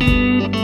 Música